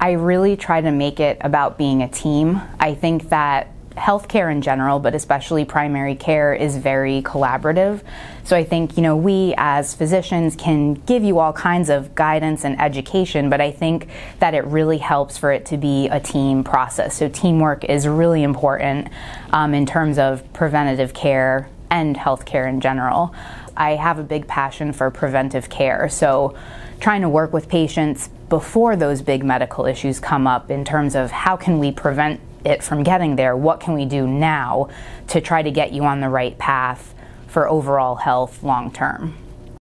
I really try to make it about being a team. I think that healthcare in general, but especially primary care, is very collaborative. So I think, you know, we as physicians can give you all kinds of guidance and education, but I think that it really helps for it to be a team process. So teamwork is really important um, in terms of preventative care and healthcare in general. I have a big passion for preventive care. So trying to work with patients before those big medical issues come up in terms of how can we prevent it from getting there, what can we do now to try to get you on the right path for overall health long term?